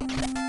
you